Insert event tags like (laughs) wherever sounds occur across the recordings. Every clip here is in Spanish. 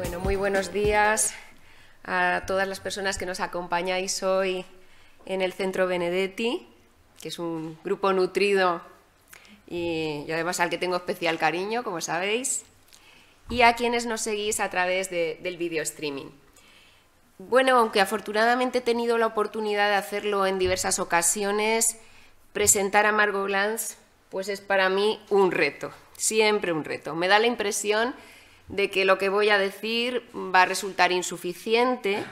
Bueno, muy buenos días a todas las personas que nos acompañáis hoy en el Centro Benedetti, que es un grupo nutrido y, además al que tengo especial cariño, como sabéis, y a quienes nos seguís a través del video streaming. Bueno, aunque afortunadamente he tenido la oportunidad de hacerlo en diversas ocasiones, presentar a Margot Glantz pues es para mí un reto, siempre un reto. Me da la impresión de que lo que voy a decir va a resultar insuficiente,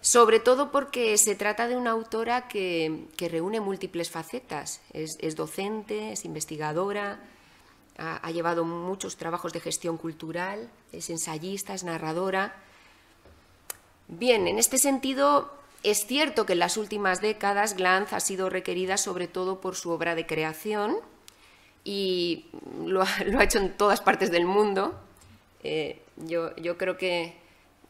sobre todo porque se trata de una autora que, reúne múltiples facetas. Es, docente, es investigadora, ha, llevado muchos trabajos de gestión cultural, es ensayista, es narradora. Bien, en este sentido, es cierto que en las últimas décadas Glantz ha sido requerida sobre todo por su obra de creación y lo ha hecho en todas partes del mundo, eh, yo, creo que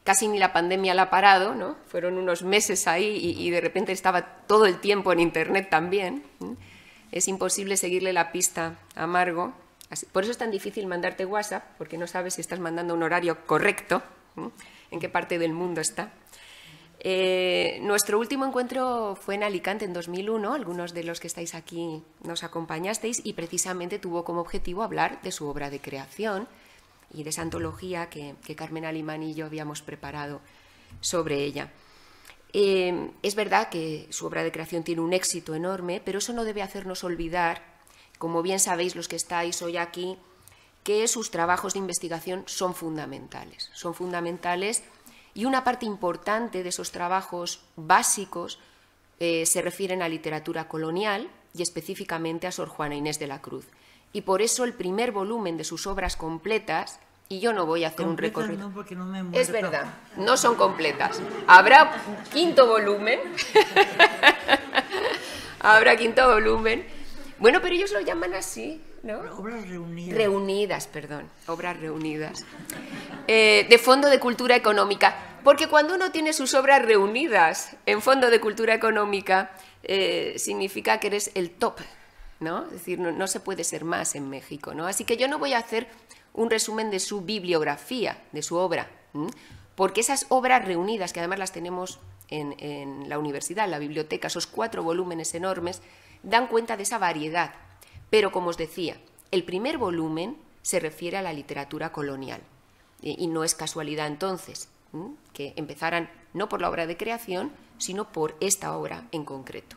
casi ni la pandemia la ha parado, ¿no? Fueron unos meses ahí y, de repente estaba todo el tiempo en Internet también. Es imposible seguirle la pista a Margo. por eso es tan difícil mandarte WhatsApp, porque no sabes si estás mandando un horario correcto, en qué parte del mundo está. Eh, nuestro último encuentro fue en Alicante en 2001, algunos de los que estáis aquí nos acompañasteis y precisamente tuvo como objetivo hablar de su obra de creación, y de esa antología que, Carmen Alimán y yo habíamos preparado sobre ella. Eh, es verdad que su obra de creación tiene un éxito enorme, pero eso no debe hacernos olvidar, como bien sabéis los que estáis hoy aquí, que sus trabajos de investigación son fundamentales. Son fundamentales y una parte importante de esos trabajos básicos eh, se refieren a literatura colonial y específicamente a Sor Juana Inés de la Cruz y por eso el primer volumen de sus obras completas, y yo no voy a hacer un recorrido. es verdad, no son completas. Habrá quinto volumen. (laughs) Habrá quinto volumen. Bueno, pero ellos lo llaman así, ¿no? Obras reunidas. Reunidas, perdón, obras reunidas. Eh, de Fondo de Cultura Económica. Porque cuando uno tiene sus obras reunidas en Fondo de Cultura Económica, eh, significa que eres el top ¿no? Es decir, no, se puede ser más en México, ¿no? Así que yo no voy a hacer un resumen de su bibliografía, de su obra, porque esas obras reunidas, que además las tenemos en, la universidad, en la biblioteca, esos cuatro volúmenes enormes, dan cuenta de esa variedad. Pero, como os decía, el primer volumen se refiere a la literatura colonial. Y, no es casualidad entonces que empezaran no por la obra de creación, sino por esta obra en concreto.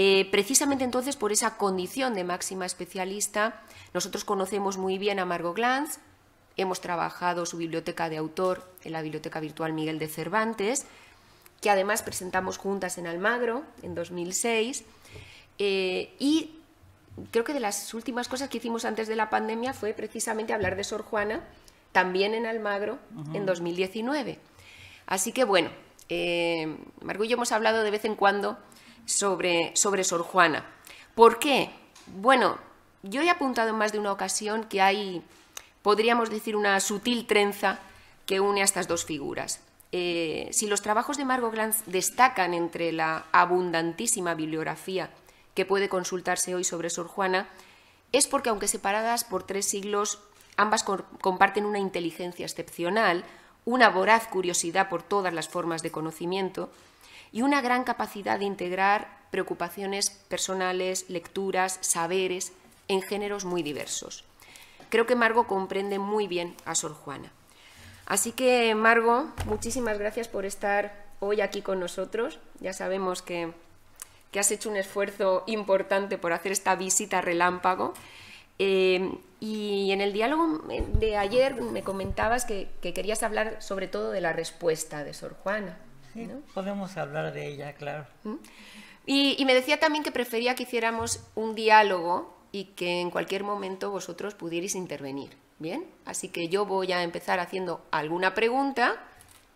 Eh, precisamente entonces por esa condición de máxima especialista, nosotros conocemos muy bien a Margot Glantz, hemos trabajado su biblioteca de autor en la Biblioteca Virtual Miguel de Cervantes, que además presentamos juntas en Almagro en 2006, eh, y creo que de las últimas cosas que hicimos antes de la pandemia fue precisamente hablar de Sor Juana, también en Almagro, en 2019. Así que bueno, eh, Margot y yo hemos hablado de vez en cuando sobre, sobre Sor Juana. ¿Por qué? Bueno, yo he apuntado en más de una ocasión que hay, podríamos decir, una sutil trenza que une a estas dos figuras. Eh, si los trabajos de Margot Glantz destacan entre la abundantísima bibliografía que puede consultarse hoy sobre Sor Juana, es porque aunque separadas por tres siglos, ambas comparten una inteligencia excepcional, una voraz curiosidad por todas las formas de conocimiento, y una gran capacidad de integrar preocupaciones personales, lecturas, saberes en géneros muy diversos. Creo que Margo comprende muy bien a Sor Juana. Así que, Margo, muchísimas gracias por estar hoy aquí con nosotros. Ya sabemos que, has hecho un esfuerzo importante por hacer esta visita relámpago. Eh, y en el diálogo de ayer me comentabas que querías hablar sobre todo de la respuesta de Sor Juana podemos hablar de ella, claro. ¿Mm? Y, me decía también que prefería que hiciéramos un diálogo y que en cualquier momento vosotros pudierais intervenir. Bien, así que yo voy a empezar haciendo alguna pregunta,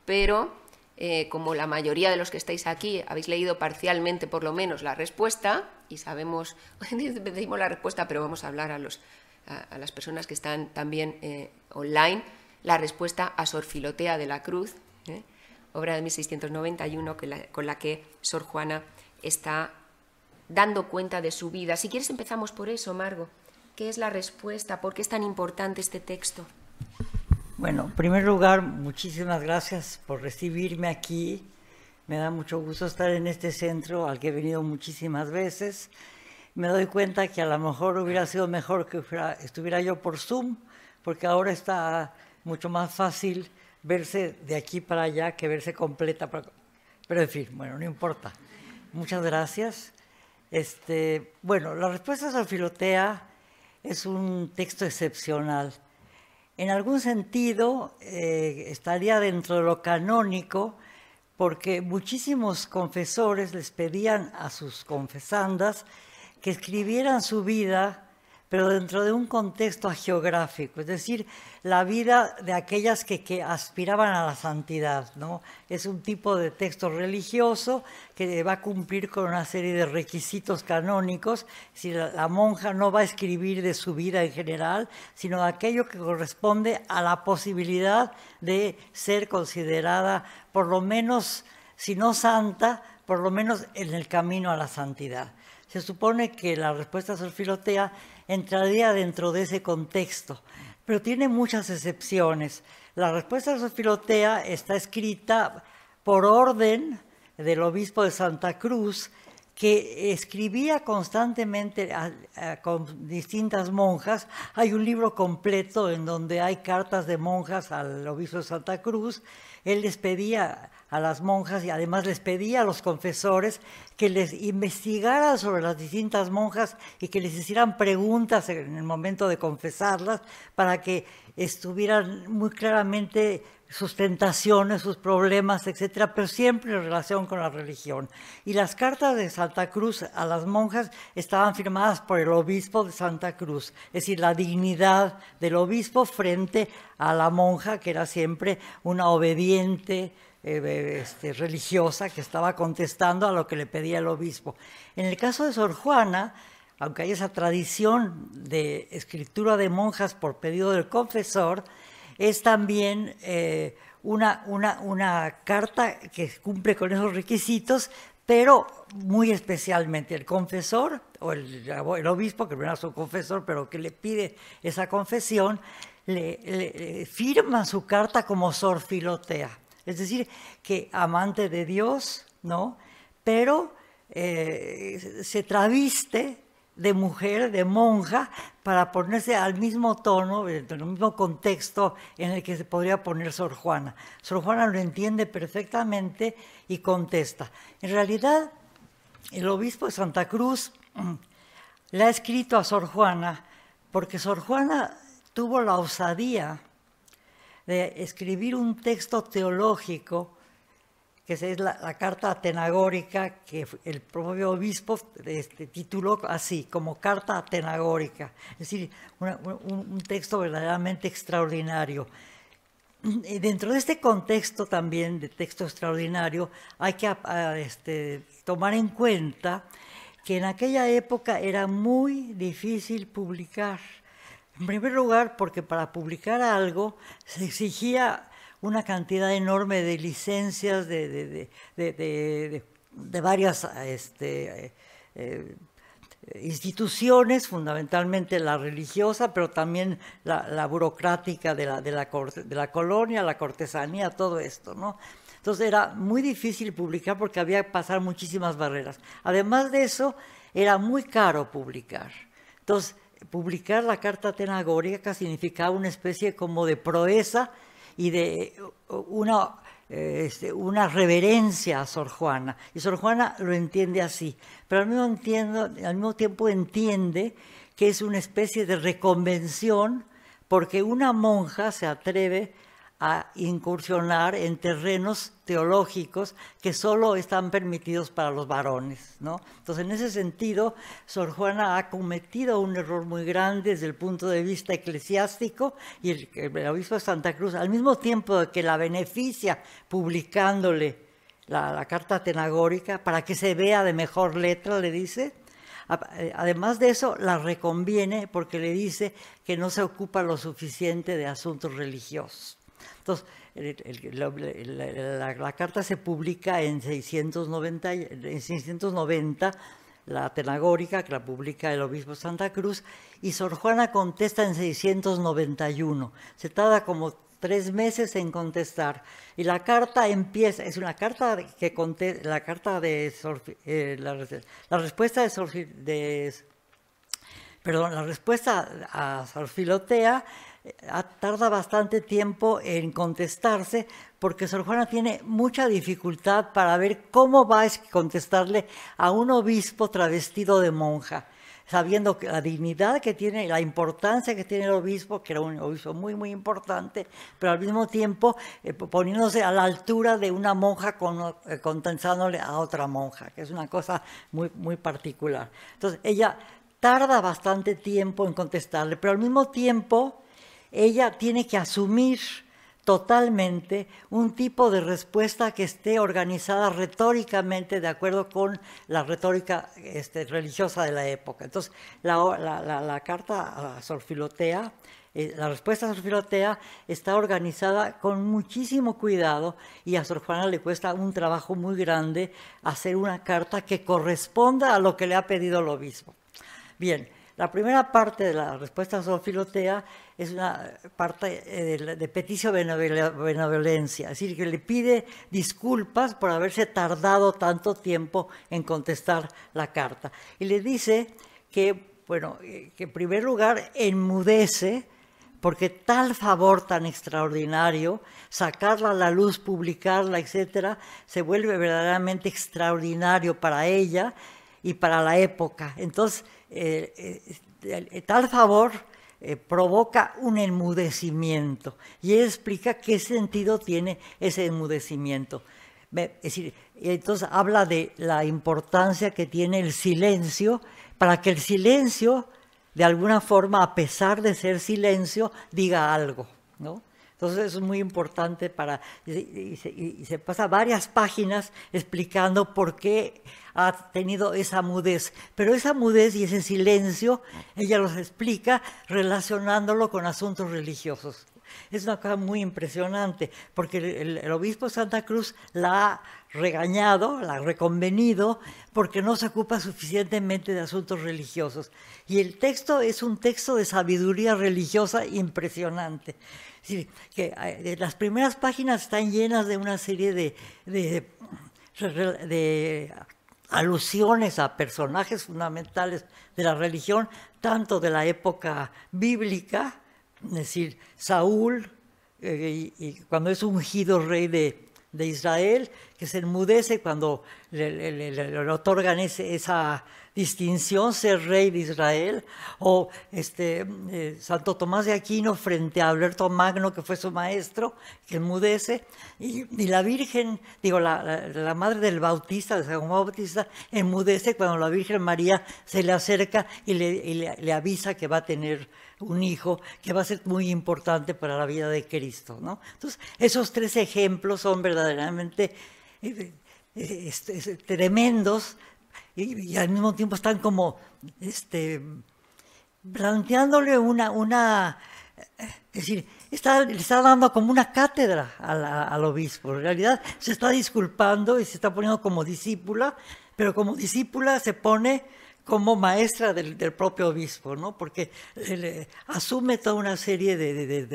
pero eh, como la mayoría de los que estáis aquí habéis leído parcialmente por lo menos la respuesta y sabemos, (laughs) decimos la respuesta, pero vamos a hablar a, los, a, las personas que están también eh, online, la respuesta a Sor Filotea de la Cruz, ¿eh? Obra de 1691 con la que Sor Juana está dando cuenta de su vida. Si quieres empezamos por eso, Margo. ¿Qué es la respuesta? ¿Por qué es tan importante este texto? Bueno, en primer lugar, muchísimas gracias por recibirme aquí. Me da mucho gusto estar en este centro al que he venido muchísimas veces. Me doy cuenta que a lo mejor hubiera sido mejor que estuviera yo por Zoom, porque ahora está mucho más fácil verse de aquí para allá que verse completa. Pero en fin, bueno, no importa. Muchas gracias. Este, bueno, la respuesta a Filotea es un texto excepcional. En algún sentido eh, estaría dentro de lo canónico porque muchísimos confesores les pedían a sus confesandas que escribieran su vida pero dentro de un contexto geográfico, es decir, la vida de aquellas que, aspiraban a la santidad. ¿no? Es un tipo de texto religioso que va a cumplir con una serie de requisitos canónicos, si la, monja no va a escribir de su vida en general, sino de aquello que corresponde a la posibilidad de ser considerada, por lo menos, si no santa, por lo menos en el camino a la santidad. Se supone que la respuesta Filotea entraría dentro de ese contexto, pero tiene muchas excepciones. La respuesta Filotea está escrita por orden del obispo de Santa Cruz, que escribía constantemente con distintas monjas. Hay un libro completo en donde hay cartas de monjas al obispo de Santa Cruz. Él les pedía a las monjas y además les pedía a los confesores que les investigaran sobre las distintas monjas y que les hicieran preguntas en el momento de confesarlas para que estuvieran muy claramente sus tentaciones, sus problemas, etcétera, pero siempre en relación con la religión. Y las cartas de Santa Cruz a las monjas estaban firmadas por el obispo de Santa Cruz, es decir, la dignidad del obispo frente a la monja, que era siempre una obediente, eh, este, religiosa que estaba contestando a lo que le pedía el obispo. En el caso de Sor Juana, aunque hay esa tradición de escritura de monjas por pedido del confesor, es también eh, una, una, carta que cumple con esos requisitos, pero muy especialmente el confesor o el, obispo, que no era su confesor, pero que le pide esa confesión, le, firma su carta como Sor Filotea. Es decir, que amante de Dios, ¿no? Pero eh, se traviste de mujer, de monja, para ponerse al mismo tono, en el mismo contexto en el que se podría poner Sor Juana. Sor Juana lo entiende perfectamente y contesta. En realidad, el obispo de Santa Cruz mm, le ha escrito a Sor Juana porque Sor Juana tuvo la osadía de escribir un texto teológico, que es la, carta atenagórica, que el propio obispo este, tituló así, como carta atenagórica, es decir, un, texto verdaderamente extraordinario. Y dentro de este contexto también de texto extraordinario hay que este, tomar en cuenta que en aquella época era muy difícil publicar en primer lugar, porque para publicar algo se exigía una cantidad enorme de licencias de, varias este, eh, instituciones, fundamentalmente la religiosa, pero también la, burocrática de la, de, la, de la colonia, la cortesanía, todo esto, ¿no? Entonces era muy difícil publicar porque había que pasar muchísimas barreras. Además de eso, era muy caro publicar. Entonces, publicar la carta atenagórica significaba una especie como de proeza y de una, este, una reverencia a Sor Juana. Y Sor Juana lo entiende así, pero al mismo, al mismo tiempo entiende que es una especie de reconvención porque una monja se atreve a incursionar en terrenos teológicos que solo están permitidos para los varones. ¿no? Entonces, en ese sentido, Sor Juana ha cometido un error muy grande desde el punto de vista eclesiástico y el, obispo de Santa Cruz, al mismo tiempo que la beneficia publicándole la, la carta tenagórica para que se vea de mejor letra, le dice, eh, Además de eso, la reconviene porque le dice que no se ocupa lo suficiente de asuntos religiosos. Entonces, la, carta se publica en 690, en 690 la tenagórica, que la publica el obispo Santa Cruz, y Sor Juana contesta en 691. Se tarda como tres meses en contestar. Y la carta empieza, es una carta que conté, la carta de eh, la, respuesta de, de, perdón, la respuesta a Sorfilotea eh, tarda bastante tiempo en contestarse porque Sor Juana tiene mucha dificultad para ver cómo va a contestarle a un obispo travestido de monja sabiendo que la dignidad que tiene, la importancia que tiene el obispo, que era un obispo muy, muy importante, pero al mismo tiempo eh, poniéndose a la altura de una monja con, eh, contensándole a otra monja, que es una cosa muy, muy particular. Entonces, ella tarda bastante tiempo en contestarle, pero al mismo tiempo ella tiene que asumir totalmente un tipo de respuesta que esté organizada retóricamente de acuerdo con la retórica este, religiosa de la época. Entonces, la, carta a Sorfilotea, eh, la respuesta a Sorfilotea está organizada con muchísimo cuidado y a Sor Juana le cuesta un trabajo muy grande hacer una carta que corresponda a lo que le ha pedido el obispo. Bien, la primera parte de la respuesta a Sofilotea es una parte eh, de, peticio benevolencia, es decir, que le pide disculpas por haberse tardado tanto tiempo en contestar la carta. Y le dice que, bueno, eh, que en primer lugar enmudece porque tal favor tan extraordinario, sacarla a la luz, publicarla, etcétera, se vuelve verdaderamente extraordinario para ella y para la época. Entonces, eh, eh, tal favor eh, provoca un enmudecimiento y él explica qué sentido tiene ese enmudecimiento. Es entonces habla de la importancia que tiene el silencio para que el silencio, de alguna forma, a pesar de ser silencio, diga algo. ¿no? Entonces es muy importante para... Y, se, pasa varias páginas explicando por qué ha tenido esa mudez. Pero esa mudez y ese silencio, ella los explica relacionándolo con asuntos religiosos. Es una cosa muy impresionante, porque el, obispo Santa Cruz la ha regañado, la ha reconvenido, porque no se ocupa suficientemente de asuntos religiosos. Y el texto es un texto de sabiduría religiosa impresionante decir, que eh, las primeras páginas están llenas de una serie de, de, alusiones a personajes fundamentales de la religión, tanto de la época bíblica, es decir, Saúl, eh, y, cuando es ungido rey de, Israel, que se enmudece cuando le, otorgan esa distinción ser rey de Israel, o este, eh, Santo Tomás de Aquino frente a Alberto Magno, que fue su maestro, que enmudece, y, la Virgen, digo, la, madre del Bautista, de San Juan Bautista, enmudece cuando la Virgen María se le acerca y le, le, avisa que va a tener un hijo que va a ser muy importante para la vida de Cristo. ¿no? Entonces, esos tres ejemplos son verdaderamente eh, eh, tremendos y, al mismo tiempo están como este, planteándole una, una es decir, está, le está dando como una cátedra al obispo. En realidad se está disculpando y se está poniendo como discípula, pero como discípula se pone como maestra del, propio obispo, ¿no? Porque le, asume toda una serie de,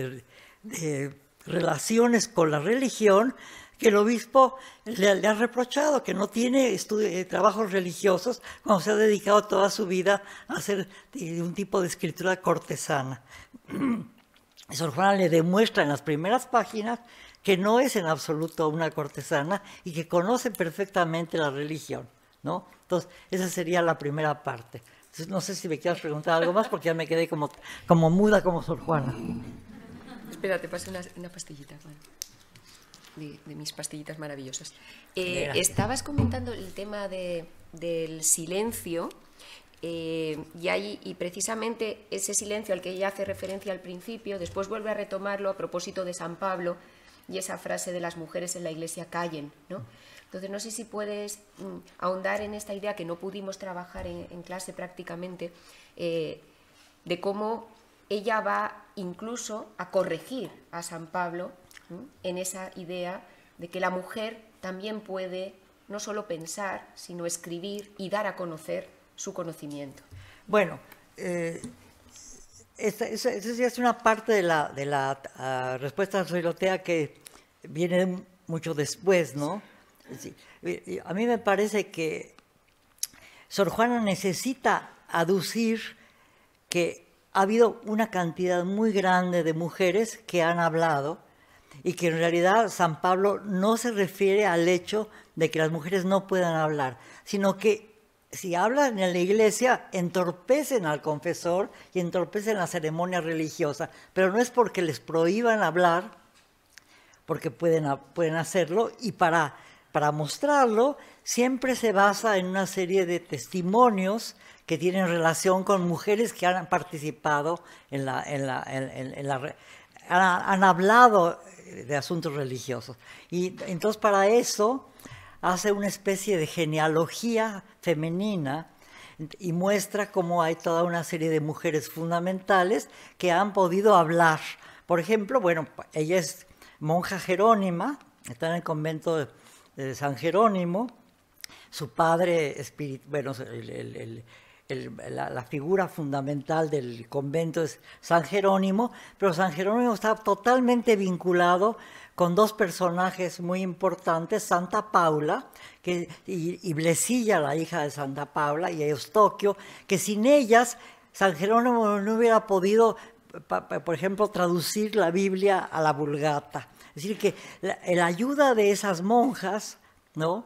de relaciones con la religión que el obispo le, ha reprochado, que no tiene eh, trabajos religiosos cuando se ha dedicado toda su vida a hacer un tipo de escritura cortesana. (clears throat) Sor Juana le demuestra en las primeras páginas que no es en absoluto una cortesana y que conoce perfectamente la religión. ¿no? Entonces, esa sería la primera parte. no sé si me quieres preguntar algo más porque ya me quedé como, como muda como Sor Juana. Espera, te paso una, una pastillita de, mis pastillitas maravillosas. Eh, estabas comentando el tema del silencio. Eh, y, y precisamente ese silencio al que ella hace referencia al principio, después vuelve a retomarlo a propósito de San Pablo y esa frase de las mujeres en la iglesia callen, ¿no? Entonces no sé si puedes mm, ahondar en esta idea que no pudimos trabajar en, clase prácticamente, eh, de cómo ella va incluso a corregir a San Pablo en esa idea de que la mujer también puede no solo pensar, sino escribir y dar a conocer su conocimiento. Bueno, eh, esa, es una parte de la, de la uh, respuesta sacerdotea que viene mucho después, ¿no? a mí me parece que Sor Juana necesita aducir que ha habido una cantidad muy grande de mujeres que han hablado y que en realidad San Pablo no se refiere al hecho de que las mujeres no puedan hablar, sino que si hablan en la iglesia entorpecen al confesor y entorpecen la ceremonia religiosa, pero no es porque les prohíban hablar, porque pueden, pueden hacerlo, y para, para mostrarlo siempre se basa en una serie de testimonios que tienen relación con mujeres que han participado en la, en la, en, han, hablado de asuntos religiosos. Y entonces para eso hace una especie de genealogía femenina y muestra cómo hay toda una serie de mujeres fundamentales que han podido hablar. Por ejemplo, bueno, ella es monja jerónima, está en el convento de, San Jerónimo, su padre, bueno, el, la, figura fundamental del convento es San Jerónimo, pero San Jerónimo está totalmente vinculado con dos personajes muy importantes, Santa Paula y, Blesilla, la hija de Santa Paula, y Eustoquio, que sin ellas San Jerónimo no hubiera podido, por ejemplo, traducir la Biblia a la vulgata. Es decir, que la, la ayuda de esas monjas, ¿no?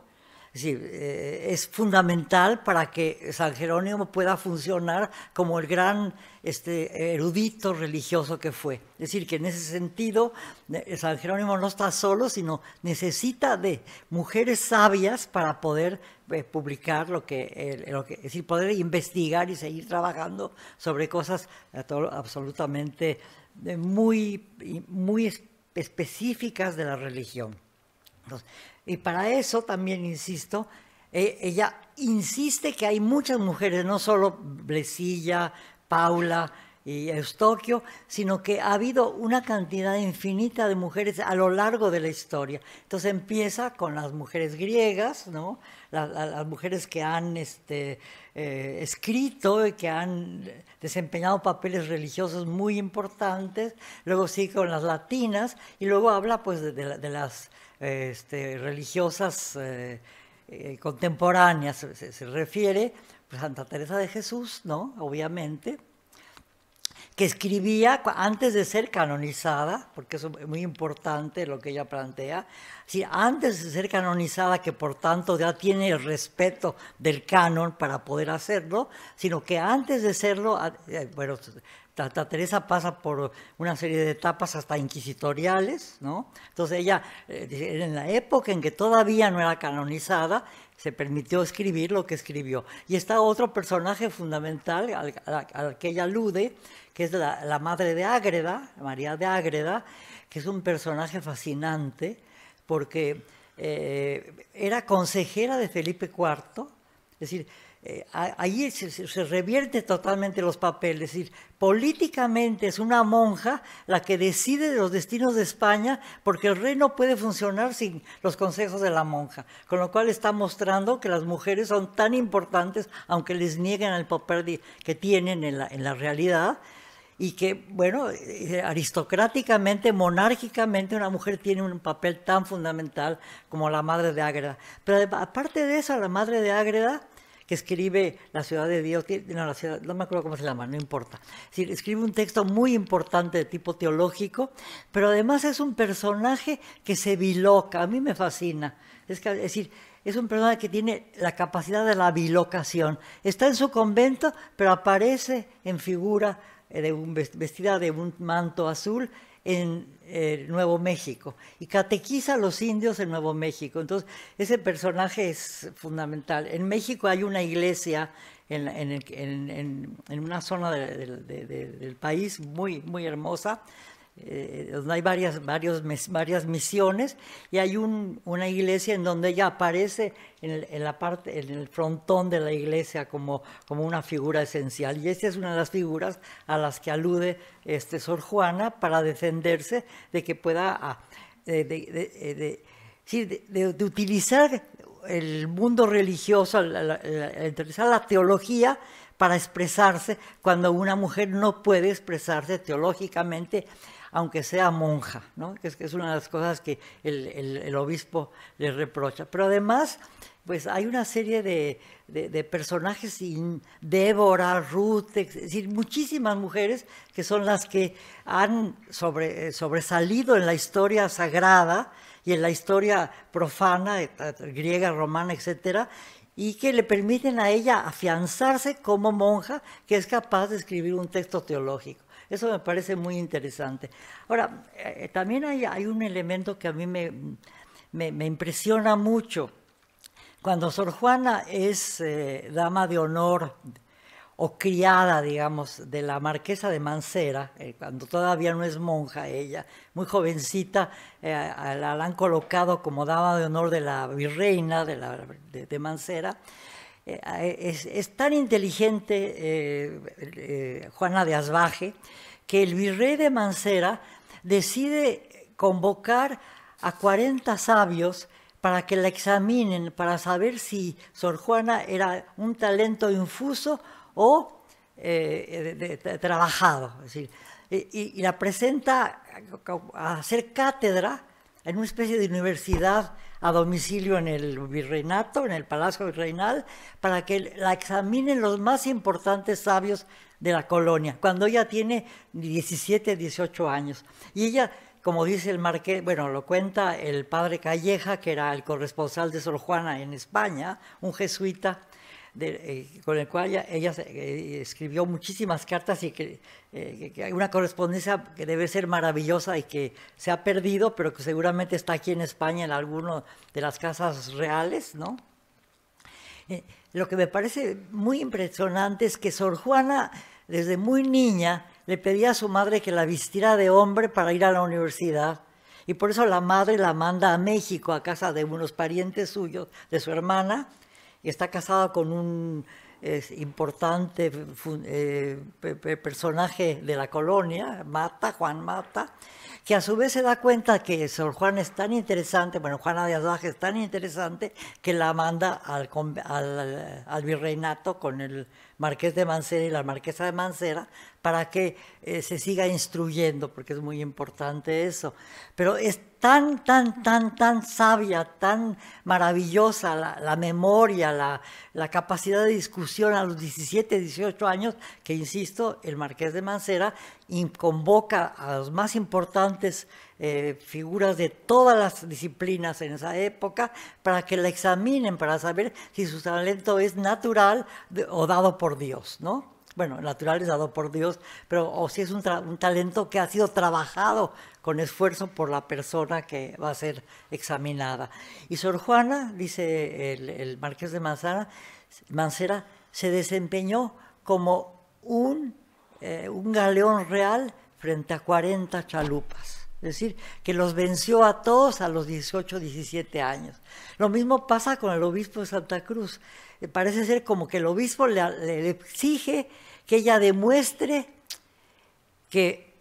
Es, eh, es fundamental para que San Jerónimo pueda funcionar como el gran este, erudito religioso que fue. Es decir, que en ese sentido eh, San Jerónimo no está solo, sino necesita de mujeres sabias para poder eh, publicar lo que, lo que, es decir, poder investigar y seguir trabajando sobre cosas absolutamente muy, muy específicas de la religión. Y para eso también, insisto, eh, ella insiste que hay muchas mujeres, no solo Blesilla, Paula y Eustoquio, sino que ha habido una cantidad infinita de mujeres a lo largo de la historia. Entonces empieza con las mujeres griegas, ¿no? las, mujeres que han este, eh, escrito y que han desempeñado papeles religiosos muy importantes, luego sigue con las latinas y luego habla pues de las este, religiosas eh, eh, contemporáneas, se, refiere a Santa Teresa de Jesús, ¿no? Obviamente, que escribía antes de ser canonizada, porque eso es muy importante lo que ella plantea, si antes de ser canonizada, que por tanto ya tiene el respeto del canon para poder hacerlo, sino que antes de serlo, eh, bueno, Santa Teresa pasa por una serie de etapas hasta inquisitoriales, ¿no? Entonces ella, eh, en la época en que todavía no era canonizada, se permitió escribir lo que escribió. Y está otro personaje fundamental al, que ella alude, que es la, madre de Ágreda, María de Ágreda, que es un personaje fascinante porque eh, era consejera de Felipe IV, es decir, eh, ahí se, revierte totalmente los papeles. Es decir, políticamente es una monja la que decide de los destinos de España porque el rey no puede funcionar sin los consejos de la monja. Con lo cual está mostrando que las mujeres son tan importantes, aunque les nieguen el papel que tienen en la, en la realidad. Y que, bueno, eh, aristocráticamente, monárquicamente, una mujer tiene un papel tan fundamental como la madre de Ágreda. Pero aparte de eso, la madre de Ágreda escribe La ciudad de Dios, no, la ciudad, no me acuerdo cómo se llama, no importa. escribe un texto muy importante de tipo teológico, pero además es un personaje que se biloca, a mí me fascina. Es, decir, es un personaje que tiene la capacidad de la bilocación. Está en su convento, pero aparece en figura eh, vestida de un manto azul en eh, Nuevo México y catequiza a los indios en Nuevo México. Entonces, ese personaje es fundamental. En México hay una iglesia en, en, una zona del país muy, muy hermosa, eh, donde hay varias, varios, varias misiones y hay una iglesia en donde ella aparece en, la parte, en el frontón de la iglesia como, como una figura esencial. Y esta es una de las figuras a las que alude este Sor Juana para defenderse de que pueda, ah, de, de, utilizar el mundo religioso, utilizar la teología para expresarse cuando una mujer no puede expresarse teológicamente aunque sea monja, que, es, una de las cosas que el, obispo le reprocha. Pero además, pues hay una serie de, personajes, Débora, Ruth, es decir, muchísimas mujeres que son las que han sobre, sobresalido en la historia sagrada y en la historia profana, eh, griega, romana, etcétera, y que le permiten a ella afianzarse como monja que es capaz de escribir un texto teológico. Eso me parece muy interesante. Ahora, eh, también hay, un elemento que a mí me, me, impresiona mucho. Cuando Sor Juana es eh, dama de honor o criada, digamos, de la marquesa de Mancera, eh, cuando todavía no es monja ella, muy jovencita, la, han colocado como dama de honor de la virreina de, la, de Mancera, eh, es, tan inteligente eh, eh, Juana de Asbaje que el virrey de Mancera decide convocar a 40 sabios para que la examinen, para saber si Sor Juana era un talento infuso o trabajado. y, la presenta a hacer cátedra en una especie de universidad a domicilio en el virreinato, en el Palacio Virreinal, para que la examinen los más importantes sabios de la colonia, cuando ella tiene 17, 18 años. Y ella, como dice el marqués, bueno, lo cuenta el padre Calleja, que era el corresponsal de Sor Juana en España, un jesuita, eh, con el cual ella, eh, escribió muchísimas cartas y que, eh, hay una correspondencia que debe ser maravillosa y que se ha perdido, pero que seguramente está aquí en España en alguna de las casas reales, ¿no? lo que me parece muy impresionante es que Sor Juana, desde muy niña, le pedía a su madre que la vistiera de hombre para ir a la universidad. Y por eso la madre la manda a México, a casa de unos parientes suyos, de su hermana, y está casada con un importante eh, personaje de la colonia, Mata, Juan Mata, que a su vez se da cuenta que Sor Juan es tan interesante, bueno, Juana de Azaje es tan interesante que la manda al, al, virreinato con el marqués de Mancera y la marquesa de Mancera para que eh, se siga instruyendo, porque es muy importante eso. Pero es tan, tan, tan, tan sabia, tan maravillosa la, memoria, la, la, capacidad de discusión a los 17, 18 años, que, insisto, el marqués de Mancera convoca a los más importantes eh, figuras de todas las disciplinas en esa época para que la examinen, para saber si su talento es natural o dado por Dios, ¿no? Bueno, natural es dado por Dios, pero o si es un, talento que ha sido trabajado con esfuerzo por la persona que va a ser examinada. Y Sor Juana, dice el, marqués de Manzana, Mancera, se desempeñó como un, eh, un galeón real frente a 40 chalupas. Es decir, que los venció a todos a los 18, 17 años. Lo mismo pasa con el obispo de Santa Cruz. Eh, parece ser como que el obispo le, exige que ella demuestre que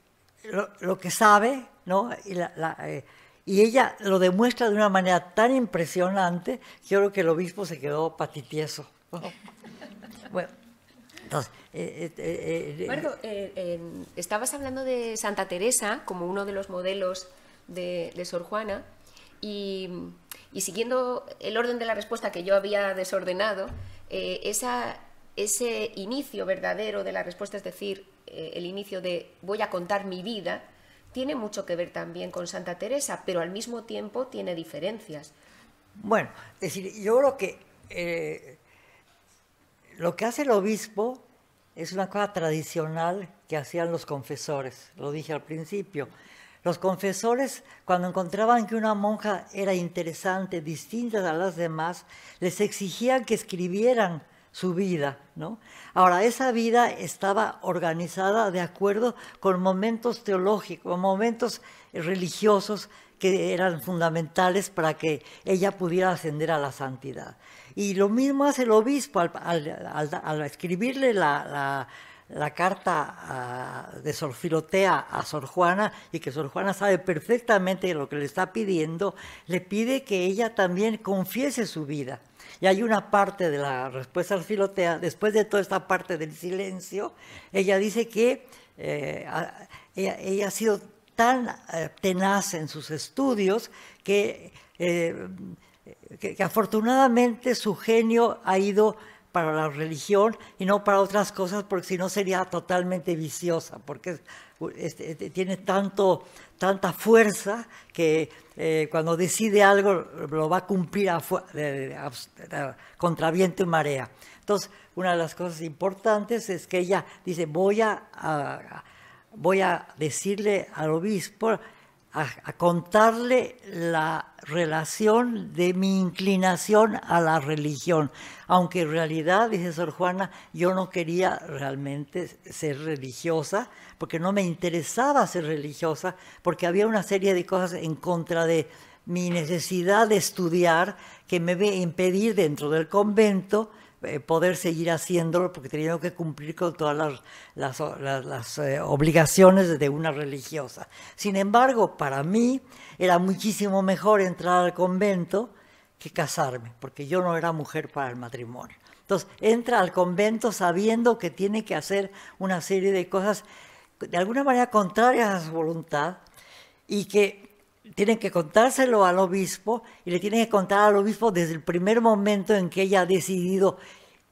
lo, que sabe, ¿no? Eh, y, ella lo demuestra de una manera tan impresionante que yo creo que el obispo se quedó patitieso. (laughs) bueno, entonces, eh, estabas hablando de Santa Teresa como uno de los modelos de, de Sor Juana y y siguiendo el orden de la respuesta que yo había desordenado, eh, ese inicio verdadero de la respuesta, es decir, eh, el inicio de voy a contar mi vida, tiene mucho que ver también con Santa Teresa, pero al mismo tiempo tiene diferencias. Bueno, es decir, yo creo que eh, lo que hace el obispo es una cosa tradicional que hacían los confesores, lo dije al principio. Los confesores, cuando encontraban que una monja era interesante, distinta a las demás, les exigían que escribieran su vida, ¿no? Ahora, esa vida estaba organizada de acuerdo con momentos teológicos, momentos religiosos que eran fundamentales para que ella pudiera ascender a la santidad. Y lo mismo hace el obispo al, escribirle la, la carta ah, de Sor Filotea a Sor Juana y que Sor Juana sabe perfectamente lo que le está pidiendo, le pide que ella también confiese su vida. Y hay una parte de la respuesta a Filotea, después de toda esta parte del silencio, ella dice que eh, ella, ha sido tan eh, tenaz en sus estudios que, eh, que afortunadamente su genio ha ido para la religión y no para otras cosas, porque si no sería totalmente viciosa, porque este, este, tiene tanto, tanta fuerza que eh, cuando decide algo lo va a cumplir a, contra viento y marea. Entonces, una de las cosas importantes es que ella dice, voy a voy a decirle al obispo a, contarle la relación de mi inclinación a la religión, aunque en realidad, dice Sor Juana, yo no quería realmente ser religiosa, porque no me interesaba ser religiosa, porque había una serie de cosas en contra de mi necesidad de estudiar que me a impedir dentro del convento poder seguir haciéndolo porque tenía que cumplir con todas las, eh, obligaciones de una religiosa. Sin embargo, para mí era muchísimo mejor entrar al convento que casarme, porque yo no era mujer para el matrimonio. Entonces, entra al convento sabiendo que tiene que hacer una serie de cosas de alguna manera contrarias a su voluntad y que tiene que contárselo al obispo y le tiene que contar al obispo desde el primer momento en que ella ha decidido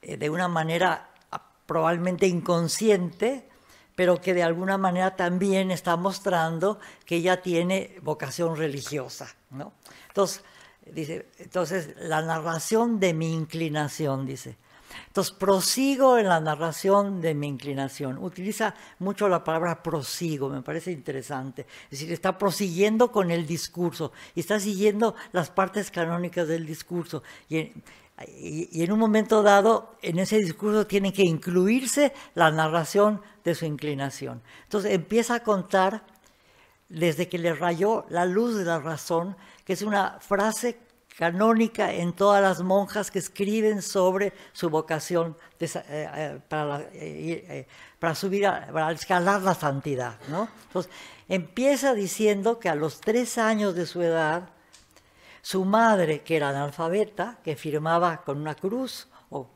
eh, de una manera ah, probablemente inconsciente, pero que de alguna manera también está mostrando que ella tiene vocación religiosa. ¿no? Entonces, dice, entonces, la narración de mi inclinación, dice. Entonces, prosigo en la narración de mi inclinación. Utiliza mucho la palabra prosigo, me parece interesante. Es decir, está prosiguiendo con el discurso y está siguiendo las partes canónicas del discurso. Y, en un momento dado, en ese discurso tiene que incluirse la narración de su inclinación. Entonces empieza a contar desde que le rayó la luz de la razón, que es una frase canónica en todas las monjas que escriben sobre su vocación eh, eh, para, eh, subir, para escalar la santidad. ¿no? Entonces, empieza diciendo que a los tres años de su edad, su madre, que era analfabeta, que firmaba con una cruz, o,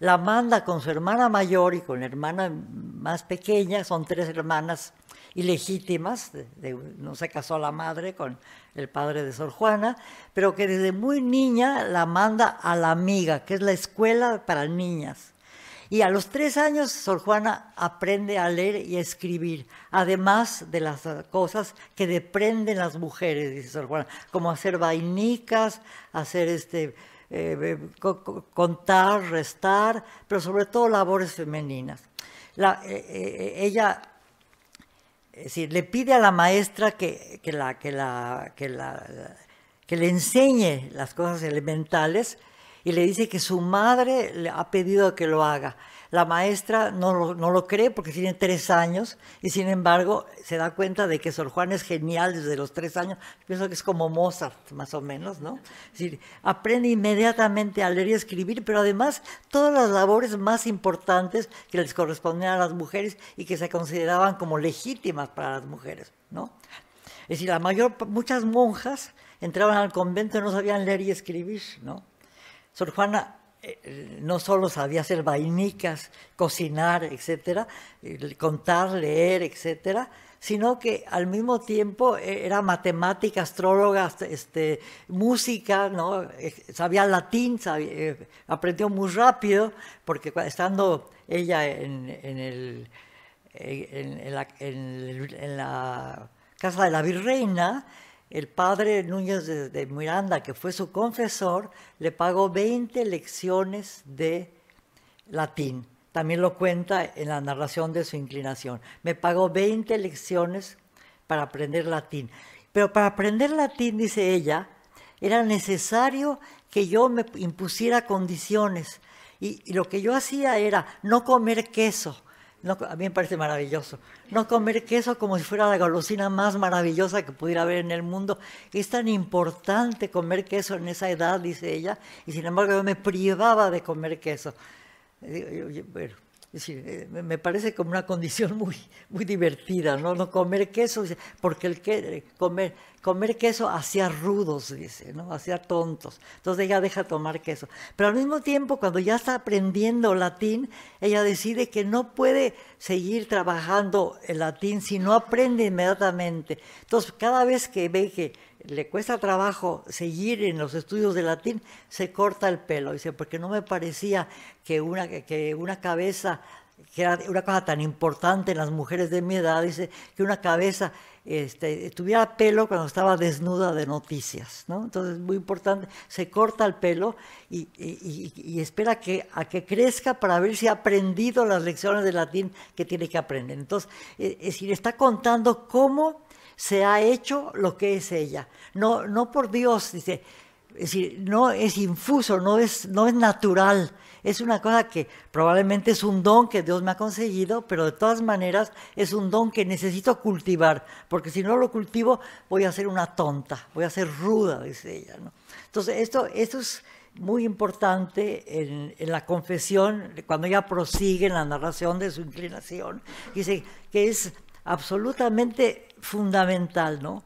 la manda con su hermana mayor y con la hermana más pequeña, son tres hermanas ilegítimas, no se casó la madre con el padre de Sor Juana, pero que desde muy niña la manda a la amiga, que es la escuela para niñas. Y a los tres años Sor Juana aprende a leer y a escribir, además de las cosas que deprenden las mujeres, dice Sor Juana, como hacer vainicas, hacer este, eh, contar, restar, pero sobre todo labores femeninas. La, eh, le pide a la maestra que, la, que, la, que, la, que le enseñe las cosas elementales y le dice que su madre le ha pedido que lo haga. La maestra no lo, no lo, cree porque tiene tres años y sin embargo se da cuenta de que Sor Juan es genial desde los tres años. Pienso que es como Mozart, más o menos, ¿no? Es aprende inmediatamente a leer y escribir, pero además todas las labores más importantes que les correspondían a las mujeres y que se consideraban como legítimas para las mujeres, ¿no? Es decir, la mayor, muchas monjas entraban al convento y no sabían leer y escribir, ¿no? Sor Juana no solo sabía hacer vainicas, cocinar, etcétera, contar, leer, etcétera, sino que al mismo tiempo eh, era matemática, astróloga, este, música, ¿no? Eh, sabía latín, aprendió muy rápido, porque estando ella en, el, en la casa de la virreina, el padre Núñez de, Miranda, que fue su confesor, le pagó 20 lecciones de latín. También lo cuenta en la narración de su inclinación. Me pagó 20 lecciones para aprender latín. Pero para aprender latín, dice ella, era necesario que yo me impusiera condiciones. y lo que yo hacía era no comer queso, a mí me parece maravilloso. No comer queso como si fuera la golosina más maravillosa que pudiera haber en el mundo. Es tan importante comer queso en esa edad, dice ella, y sin embargo yo me privaba de comer queso. Eh, me parece como una condición (laughs) muy, muy divertida, ¿no? No comer queso, porque el que, comer, comer queso hacía rudos, dice, ¿no? Hacía tontos. Entonces ella deja tomar queso. Pero al mismo tiempo, cuando ya está aprendiendo latín, ella decide que no puede seguir trabajando el latín si no aprende inmediatamente. Entonces, cada vez que ve que le cuesta trabajo seguir en los estudios de latín, se corta el pelo. Dice, porque no me parecía que una, que una cabeza, que era una cosa tan importante en las mujeres de mi edad, dice, que una cabeza este, tuviera pelo cuando estaba desnuda de noticias. ¿no? Entonces, muy importante, se corta el pelo y, y, espera que, a que crezca para ver si ha aprendido las lecciones de latín que tiene que aprender. Entonces, es decir, está contando cómo se ha hecho lo que es ella. No, no por Dios, dice, es decir, no es infuso, no es, no es natural. Es una cosa que probablemente es un don que Dios me ha conseguido, pero de todas maneras es un don que necesito cultivar, porque si no lo cultivo voy a ser una tonta, voy a ser ruda, dice ella. Entonces, esto, esto es muy importante en, en, la confesión, cuando ella prosigue en la narración de su inclinación, dice que es absolutamente fundamental, ¿no?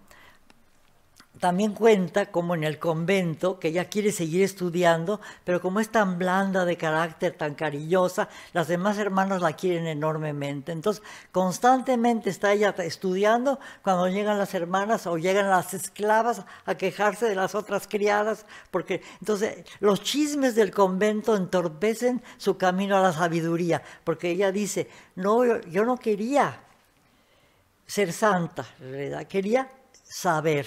También cuenta como en el convento, que ella quiere seguir estudiando, pero como es tan blanda de carácter, tan cariñosa, las demás hermanas la quieren enormemente. Entonces, constantemente está ella estudiando cuando llegan las hermanas o llegan las esclavas a quejarse de las otras criadas, porque entonces los chismes del convento entorpecen su camino a la sabiduría, porque ella dice, no, yo no quería ser santa, ¿verdad? quería saber,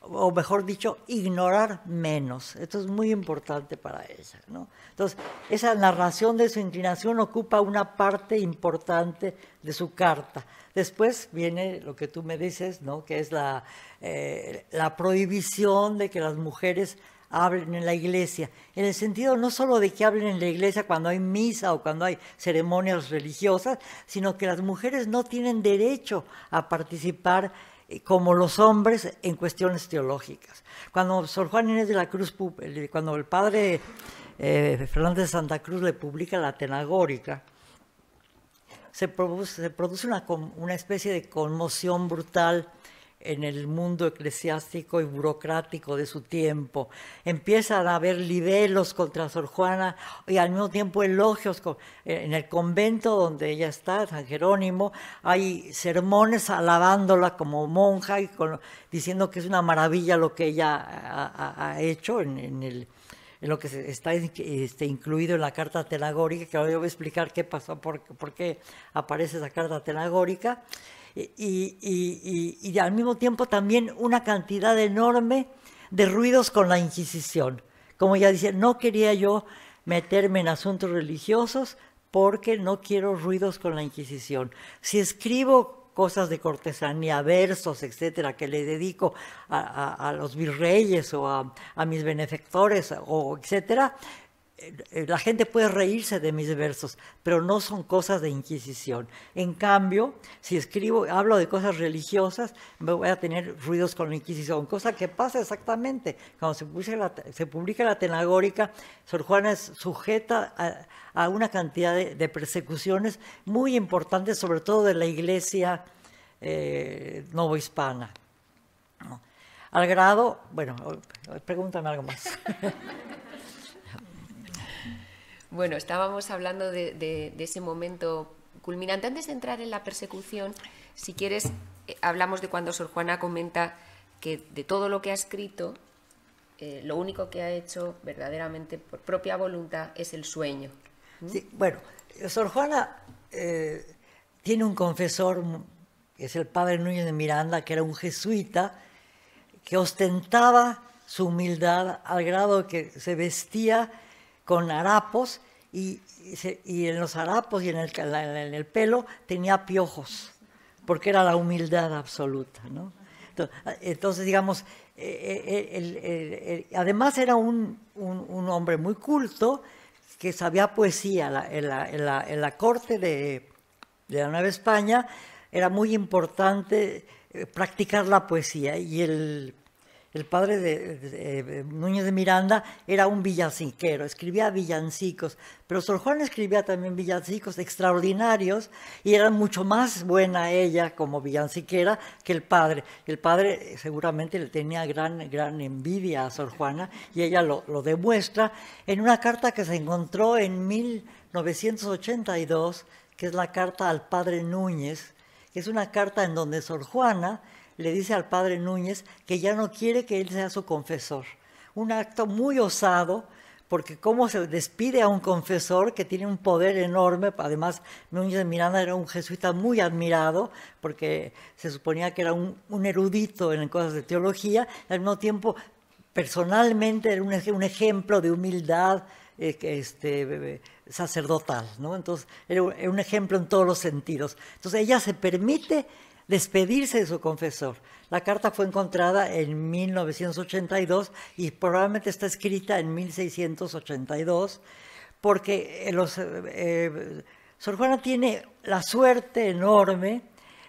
o mejor dicho, ignorar menos. Esto es muy importante para ella. ¿no? Entonces, esa narración de su inclinación ocupa una parte importante de su carta. Después viene lo que tú me dices, ¿no? que es la, eh, la prohibición de que las mujeres hablen en la iglesia, en el sentido no solo de que hablen en la iglesia cuando hay misa o cuando hay ceremonias religiosas, sino que las mujeres no tienen derecho a participar eh, como los hombres en cuestiones teológicas. Cuando Sor Juan Inés de la Cruz, cuando el padre eh, Fernández de Santa Cruz le publica la Tenagórica, se produce, una especie de conmoción brutal en el mundo eclesiástico y burocrático de su tiempo. Empiezan a haber libelos contra Sor Juana y al mismo tiempo elogios. Eh, en el convento donde ella está, San Jerónimo, hay sermones alabándola como monja y diciendo que es una maravilla lo que ella ha, hecho en, el, lo que está este, incluido en la carta tenagórica, que ahora yo voy a explicar qué pasó, por, qué aparece esa carta tenagórica y, al mismo tiempo también una cantidad enorme de ruidos con la Inquisición. Como ya dice, no quería yo meterme en asuntos religiosos porque no quiero ruidos con la Inquisición. Si escribo cosas de cortesanía, versos, etcétera, que le dedico a, los virreyes o a, a, mis benefactores, o etcétera, la gente puede reírse de mis versos, pero no son cosas de inquisición. En cambio, si escribo, hablo de cosas religiosas, me voy a tener ruidos con la inquisición, cosa que pasa exactamente. Cuando se publica la, se publica la tenagórica, Sor Juana es sujeta a, una cantidad de, persecuciones muy importantes, sobre todo de la iglesia eh, novohispana. Al grado, bueno, pregúntame algo más. (laughs) Bueno, estábamos hablando de, ese momento culminante. Antes de entrar en la persecución, si quieres, eh, hablamos de cuando Sor Juana comenta que de todo lo que ha escrito, eh, lo único que ha hecho verdaderamente por propia voluntad es el sueño. Bueno, Sor Juana eh, tiene un confesor, que es el padre Núñez de Miranda, que era un jesuita, que ostentaba su humildad al grado que se vestía con harapos y, en los harapos y en el, en el, pelo tenía piojos, porque era la humildad absoluta. ¿no? Entonces, digamos, eh, eh, además era un, hombre muy culto que sabía poesía. En la, corte de, de, la Nueva España era muy importante eh, practicar la poesía y el el padre de, Núñez de Miranda era un villanciquero, escribía villancicos, pero Sor Juana escribía también villancicos extraordinarios y era mucho más buena ella como villanciquera que el padre. El padre seguramente le tenía gran, gran envidia a Sor Juana y ella lo, lo demuestra en una carta que se encontró en 1982, que es la carta al padre Núñez, es una carta en donde Sor Juana le dice al padre Núñez que ya no quiere que él sea su confesor. Un acto muy osado, porque cómo se despide a un confesor que tiene un poder enorme, además Núñez de Miranda era un jesuita muy admirado, porque se suponía que era un, erudito en cosas de teología, al mismo tiempo personalmente era un, ejemplo de humildad eh, este, sacerdotal, ¿no? Entonces era un ejemplo en todos los sentidos. Entonces ella se permite despedirse de su confesor. La carta fue encontrada en 1982 y probablemente está escrita en 1682 porque los, eh, Sor Juana tiene la suerte enorme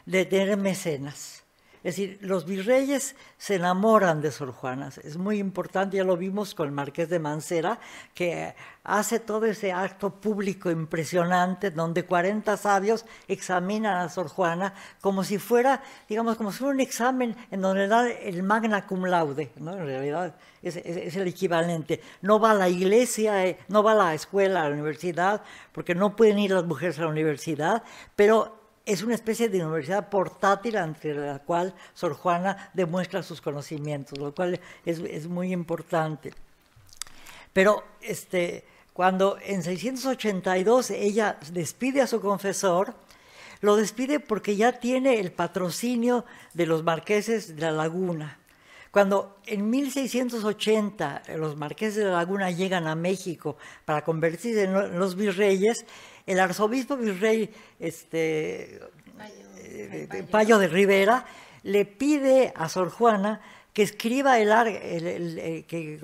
de tener mecenas. Es decir, los virreyes se enamoran de Sor Juana. Es muy importante, ya lo vimos con el marqués de Mancera, que hace todo ese acto público impresionante donde 40 sabios examinan a Sor Juana como si fuera, digamos, como si fuera un examen en donde da el magna cum laude, ¿no? En realidad es, el equivalente. No va a la iglesia, eh, no va a la escuela, a la universidad, porque no pueden ir las mujeres a la universidad, pero es una especie de universidad portátil ante la cual Sor Juana demuestra sus conocimientos, lo cual es, muy importante. Pero este, cuando en 682 ella despide a su confesor, lo despide porque ya tiene el patrocinio de los marqueses de la laguna. Cuando en 1680 los marqueses de la laguna llegan a México para convertirse en los virreyes, el arzobispo virrey este, eh, Payo de Rivera le pide a Sor Juana que escriba el, el, que,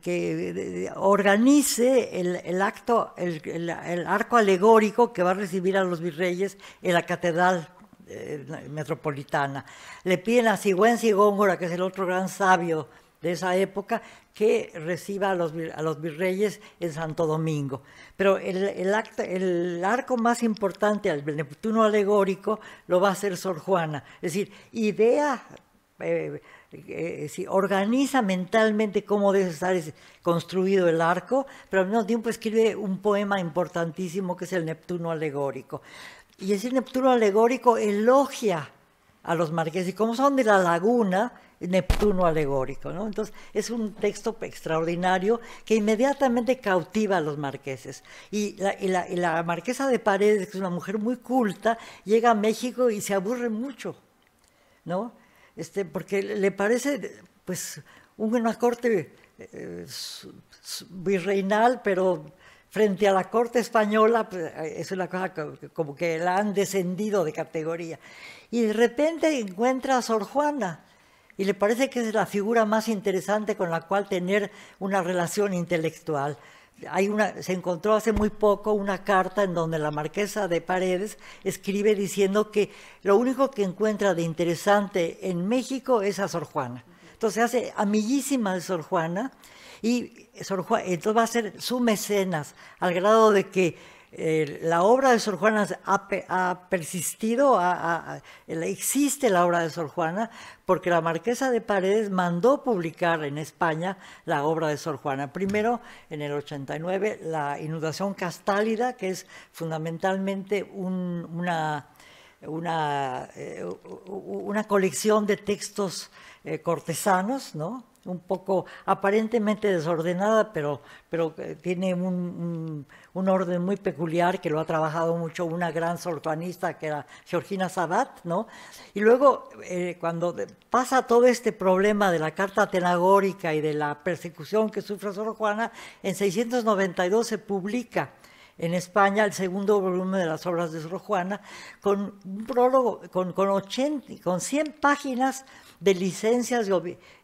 que, organice el, acto, el, arco alegórico que va a recibir a los virreyes en la catedral eh, metropolitana. Le piden a Sigüenza y Góngora, que es el otro gran sabio de esa época que reciba a los, a los virreyes en Santo Domingo. Pero el, el, arco más importante, el Neptuno alegórico, lo va a hacer Sor Juana. Es decir, idea, eh, eh, organiza mentalmente cómo debe estar construido el arco, pero al mismo tiempo escribe un poema importantísimo que es el Neptuno alegórico. Y ese Neptuno alegórico elogia a los marqueses, y como son de la laguna, Neptuno alegórico. ¿no? Entonces, es un texto extraordinario que inmediatamente cautiva a los marqueses. Y la, marquesa de Paredes, que es una mujer muy culta, llega a México y se aburre mucho, ¿no? Este, porque le parece, pues, una corte eh, virreinal, pero frente a la corte española pues, es una cosa como que la han descendido de categoría. Y de repente encuentra a Sor Juana, y le parece que es la figura más interesante con la cual tener una relación intelectual. Hay una, se encontró hace muy poco una carta en donde la marquesa de Paredes escribe diciendo que lo único que encuentra de interesante en México es a Sor Juana. Entonces hace amiguísima de Sor Juana y Sor Juana, entonces va a ser su mecenas al grado de que la obra de Sor Juana ha, persistido, existe la obra de Sor Juana, porque la marquesa de Paredes mandó publicar en España la obra de Sor Juana. Primero, en el 89, la Inundación Castálida, que es fundamentalmente una, una, eh, una, colección de textos eh, cortesanos, ¿no? Un poco aparentemente desordenada, pero, pero tiene un, un, orden muy peculiar que lo ha trabajado mucho una gran sorjuanista que era Georgina Sabat, ¿no? Y luego, eh, cuando pasa todo este problema de la carta atenagórica y de la persecución que sufre Sor Juana, en 692 se publica en España el segundo volumen de las obras de Sor Juana, con un prólogo, con, con, 80, con 100 páginas de licencias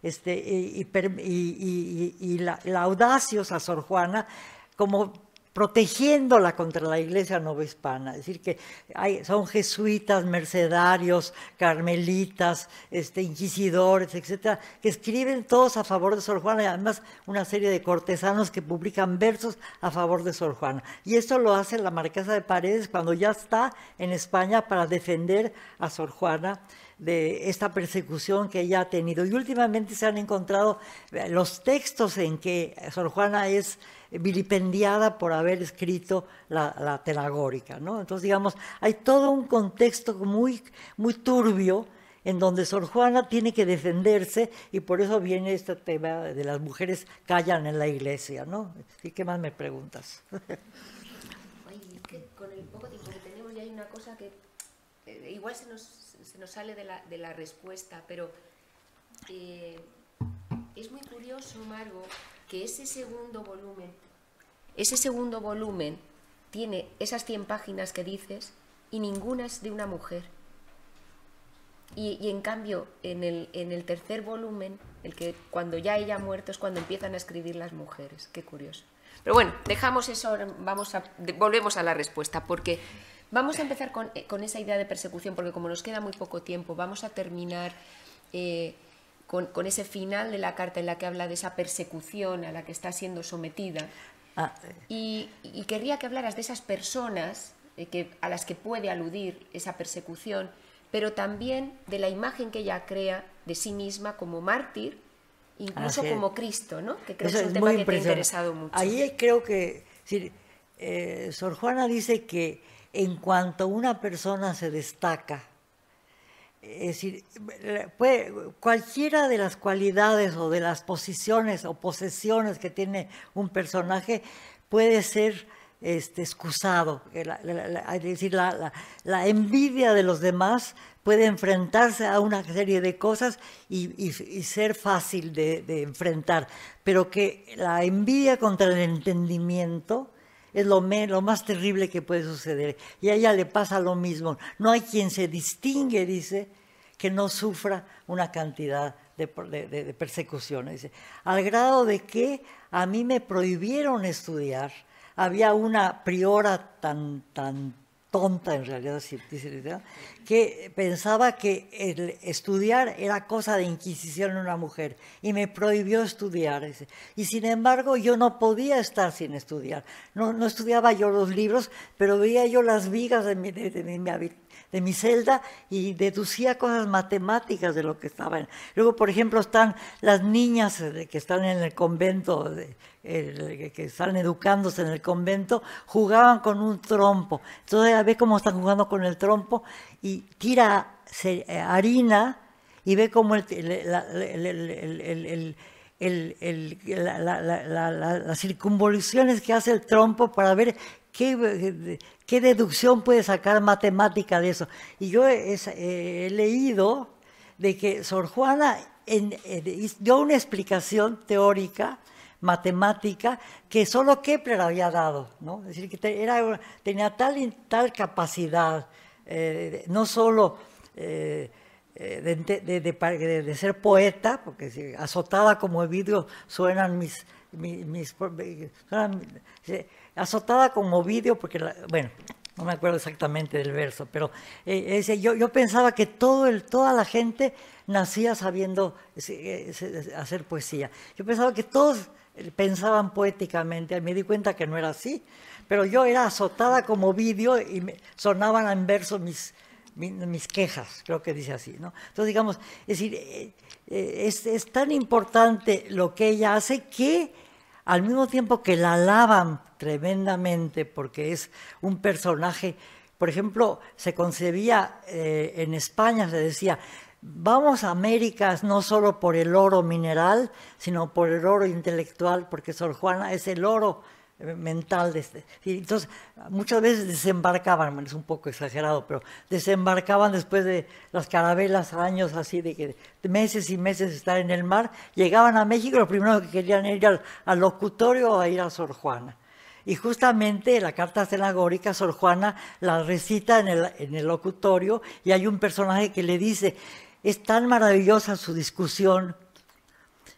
este, y, y, y, y, la, Sor Juana, como protegiéndola contra la iglesia novohispana. Es decir, que son jesuitas, mercedarios, carmelitas, este, inquisidores, etcétera, que escriben todos a favor de Sor Juana y además una serie de cortesanos que publican versos a favor de Sor Juana. Y esto lo hace la marquesa de Paredes cuando ya está en España para defender a Sor Juana de esta persecución que ella ha tenido. Y últimamente se han encontrado eh, los textos en que Sor Juana es vilipendiada por haber escrito la, la telagórica. ¿no? Entonces, digamos, hay todo un contexto muy, muy turbio en donde Sor Juana tiene que defenderse y por eso viene este tema de las mujeres callan en la iglesia. ¿no? ¿Y qué más me preguntas? (laughs) con el poco tiempo que tenemos ya hay una cosa que eh, igual se nos, se nos sale de la, de la, respuesta, pero eh, es muy curioso, Margo, que ese segundo volumen, ese segundo volumen tiene esas 100 páginas que dices y ninguna es de una mujer. Y, y en cambio, en el, en el, tercer volumen, el que cuando ya ella ha muerto es cuando empiezan a escribir las mujeres. Qué curioso. Pero bueno, dejamos eso, vamos a, volvemos a la respuesta, porque vamos a empezar con, eh, con, esa idea de persecución, porque como nos queda muy poco tiempo, vamos a terminar eh, con, con, ese final de la carta en la que habla de esa persecución a la que está siendo sometida. Ah. Y, y, querría que hablaras de esas personas eh, que, a las que puede aludir esa persecución, pero también de la imagen que ella crea de sí misma como mártir, incluso como Cristo, ¿no? que creo Eso que es un tema que te ha interesado mucho. Ahí creo que, decir, eh, Sor Juana dice que en cuanto una persona se destaca, es decir, cualquiera de las cualidades o de las posiciones o posesiones que tiene un personaje puede ser este, excusado. es decir, la, la, envidia de los demás puede enfrentarse a una serie de cosas y, ser fácil de, enfrentar, pero que la envidia contra el entendimiento es lo, me, lo, más terrible que puede suceder. Y a ella le pasa lo mismo. No hay quien se distingue, dice, que no sufra una cantidad de, de, persecuciones. Al grado de que a mí me prohibieron estudiar. Había una priora tan, tan tonta en realidad, que pensaba que el estudiar era cosa de inquisición en una mujer y me prohibió estudiar. Y sin embargo yo no podía estar sin estudiar. No, no estudiaba yo los libros, pero veía yo las vigas de mi, de, de mi, de mi celda y deducía cosas matemáticas de lo que estaba. Luego, por ejemplo, están las niñas que están en el convento, de, el, que están educándose en el convento, jugaban con un trompo. Entonces ve cómo están jugando con el trompo y tira eh, harina y ve cómo las circunvoluciones que hace el trompo para ver qué, deducción puede sacar matemática de eso. Y yo he, he leído de que Sor Juana dio una explicación teórica matemática que solo Kepler había dado, ¿no? Es decir, que era, tenía tal, tal capacidad, eh, no solo eh, de, ser poeta, porque azotada como vidrio suenan mis... azotada como vidrio, porque, la, bueno, no me acuerdo exactamente del verso, pero eh, ese, yo, yo, pensaba que todo el, toda la gente nacía sabiendo hacer poesía. Yo pensaba que todos pensaban poéticamente, me di cuenta que no era así, pero yo era azotada como vídeo y me sonaban en verso mis, mis, mis, quejas, creo que dice así, ¿no? Entonces, digamos, es decir, eh, eh, es, es, tan importante lo que ella hace que al mismo tiempo que la alaban tremendamente porque es un personaje, por ejemplo, se concebía eh, en España, se decía, Vamos a Américas no solo por el oro mineral, sino por el oro intelectual, porque Sor Juana es el oro mental. Este. Entonces, muchas veces desembarcaban, es un poco exagerado, pero desembarcaban después de las carabelas, años así, de, que, meses y meses estar en el mar, llegaban a México, lo primero que querían era ir al, locutorio o a ir a Sor Juana. Y justamente la carta cenagórica, Sor Juana la recita en el, en el locutorio y hay un personaje que le dice, es tan maravillosa su discusión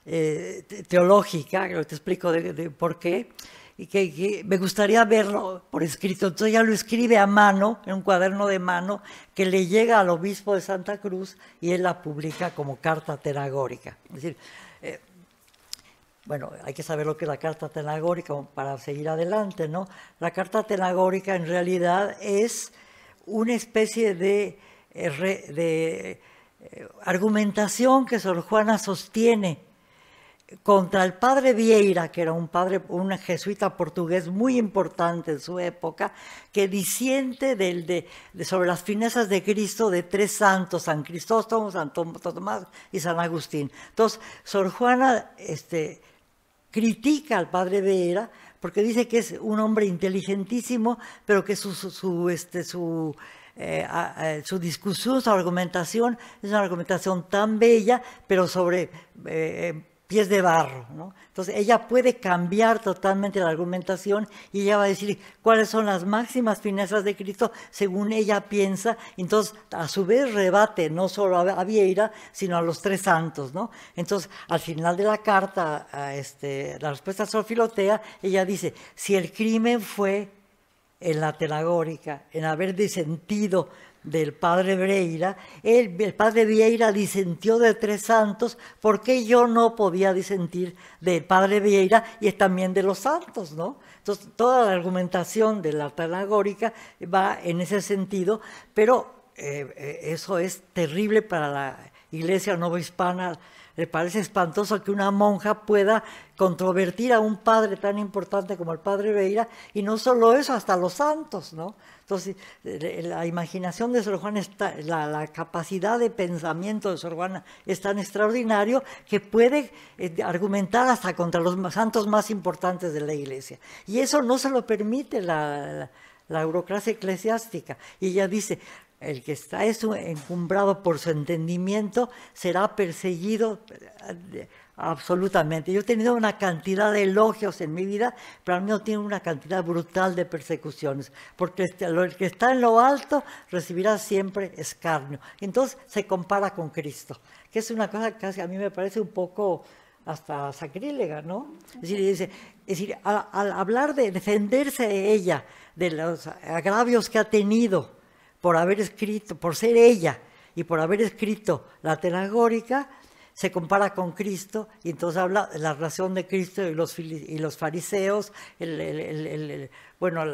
eh, teológica, te explico de, por qué, y que, me gustaría verlo por escrito. Entonces ella lo escribe a mano, en un cuaderno de mano, que le llega al obispo de Santa Cruz y él la publica como carta tenagórica. Es decir, eh, bueno, hay que saber lo que es la carta tenagórica para seguir adelante, ¿no? La carta tenagórica en realidad es una especie de, eh, eh, argumentación que Sor Juana sostiene contra el padre Vieira, que era un padre, un jesuita portugués muy importante en su época, que disiente del, de, sobre las finezas de Cristo de tres santos, San Cristóstomo, San Tomás y San Agustín. Entonces, Sor Juana este, critica al padre Vieira porque dice que es un hombre inteligentísimo, pero que su, su, este, su eh, su discusión, su argumentación es una argumentación tan bella, pero sobre eh, pies de barro. ¿no? Entonces ella puede cambiar totalmente la argumentación y ella va a decir cuáles son las máximas finezas de Cristo según ella piensa. Entonces a su vez rebate no solo a Vieira, sino a los tres santos. ¿no? Entonces al final de la carta, este, la respuesta a Sofilotea, ella dice, si el crimen fue en la tenagórica, en haber disentido del padre Breira, el padre Vieira disentió de tres santos, porque yo no podía disentir del padre Vieira y es también de los santos, ¿no? Entonces, toda la argumentación de la tenagórica va en ese sentido, pero eh, eh, eso es terrible para la iglesia hispana le parece espantoso que una monja pueda controvertir a un padre tan importante como el padre Veira, y no solo eso, hasta los santos, ¿no? Entonces, la imaginación de Sor Juana, está, la, capacidad de pensamiento de Sor Juana es tan extraordinario que puede eh, argumentar hasta contra los santos más importantes de la iglesia. Y eso no se lo permite la, la burocracia eclesiástica. Y ella dice, el que está encumbrado por su entendimiento será perseguido eh, absolutamente. Yo he tenido una cantidad de elogios en mi vida, pero al menos tiene una cantidad brutal de persecuciones, porque este, el que está en lo alto recibirá siempre escarnio. Entonces se compara con Cristo, que es una cosa que a mí me parece un poco hasta sacrílega, ¿no? Es decir, es decir al hablar de defenderse de ella, de los agravios que ha tenido, por haber escrito, por ser ella y por haber escrito la tenagórica, se compara con Cristo y entonces habla de la relación de Cristo y los, y los fariseos, bueno,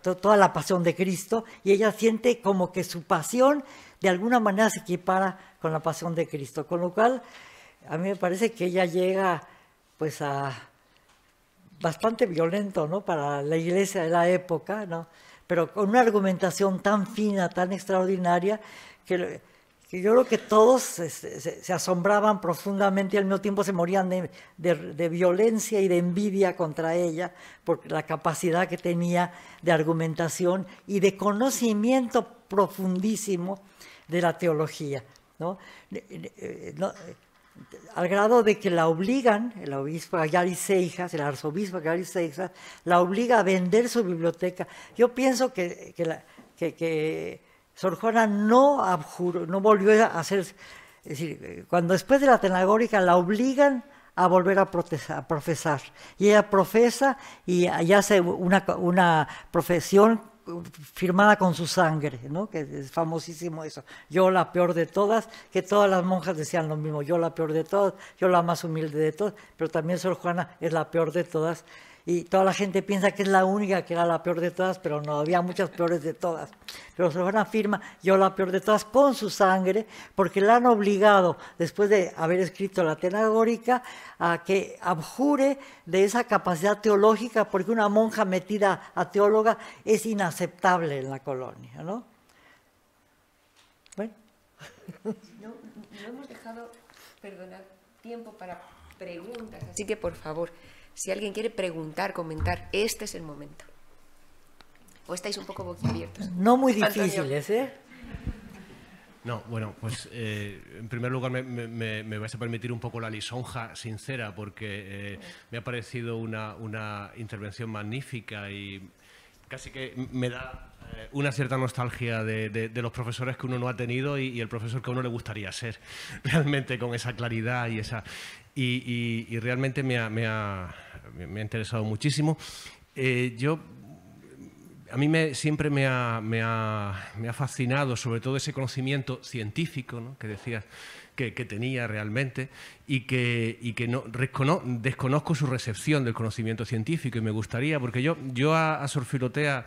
toda la pasión de Cristo y ella siente como que su pasión de alguna manera se equipara con la pasión de Cristo, con lo cual a mí me parece que ella llega pues a bastante violento, ¿no? Para la iglesia de la época, ¿no? pero con una argumentación tan fina, tan extraordinaria, que, yo creo que todos se, asombraban profundamente y al mismo tiempo se morían de, violencia y de envidia contra ella por la capacidad que tenía de argumentación y de conocimiento profundísimo de la teología. ¿no? al grado de que la obligan, el obispo Agari Seijas, el arzobispo Agari Seijas, la obliga a vender su biblioteca. Yo pienso que, que, Sor Juana no abjuró, no volvió a hacer, es decir, cuando después de la tenagórica la obligan a volver a, profesar. Y ella profesa y, hace una, una profesión firmada con su sangre, ¿no? que es famosísimo eso. Yo la peor de todas, que todas las monjas decían lo mismo, yo la peor de todas, yo la más humilde de todas, pero también Sor Juana es la peor de todas y toda la gente piensa que es la única que era la peor de todas, pero no, había muchas peores de todas. Pero Juan afirma, yo la peor de todas con su sangre, porque la han obligado, después de haber escrito la tenagórica, a que abjure de esa capacidad teológica, porque una monja metida a teóloga es inaceptable en la colonia, ¿no? Bueno. No, no hemos dejado, perdonad, tiempo para preguntas, así que por favor. Si alguien quiere preguntar, comentar, este es el momento. ¿O estáis un poco boquiabiertos? No muy difíciles, ¿eh? No, bueno, pues eh, en primer lugar me, vais a permitir un poco la lisonja sincera porque eh, me ha parecido una, intervención magnífica y casi que me da eh, una cierta nostalgia de, los profesores que uno no ha tenido y, el profesor que a uno le gustaría ser, (laughs) realmente con esa claridad y esa... Y, realmente me ha, me, ha, interesado muchísimo. Eh, yo a mí me, siempre me ha, me, ha, me ha, fascinado sobre todo ese conocimiento científico ¿no? que decías que, tenía realmente y que, y que no, desconozco su recepción del conocimiento científico y me gustaría, porque yo, yo a, a Sor Filotea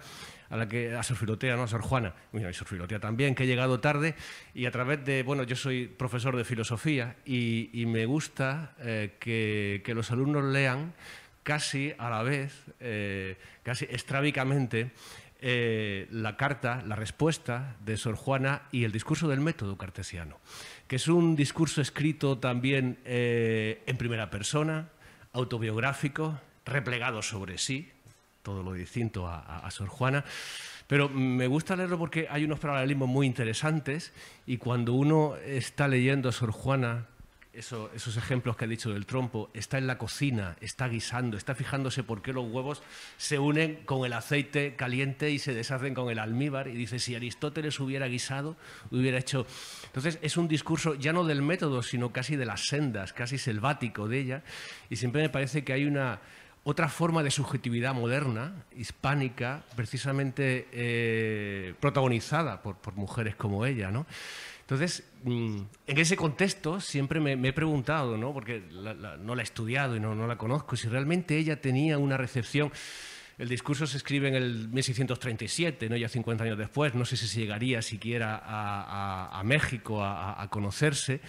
a la que a Sor Filotea, no a Sor Juana, bueno, y Sor Filotea también, que he llegado tarde y a través de, bueno, yo soy profesor de filosofía y, me gusta eh, que, los alumnos lean casi a la vez, eh, casi estrábicamente, eh, la carta, la respuesta de Sor Juana y el discurso del método cartesiano, que es un discurso escrito también en primera persona, autobiográfico, replegado sobre sí, todo lo distinto a Sor Juana. Pero me gusta leerlo porque hay unos paralelismos muy interesantes y cuando uno está leyendo a Sor Juana esos ejemplos que ha dicho del trompo, está en la cocina, está guisando, está fijándose por qué los huevos se unen con el aceite caliente y se deshacen con el almíbar. Y dice, si Aristóteles hubiera guisado, hubiera hecho... Entonces es un discurso ya no del método, sino casi de las sendas, casi selvático de ella. Y siempre me parece que hay una otra forma de subjetividad moderna, hispánica, precisamente eh, protagonizada por, por, mujeres como ella, ¿no? Entonces, mm, en ese contexto siempre me, he preguntado, ¿no? porque no la he estudiado y no, la conozco, si realmente ella tenía una recepción. El discurso se escribe en el 1637, ¿no? ya 50 años después, no sé si se llegaría siquiera a, México a, conocerse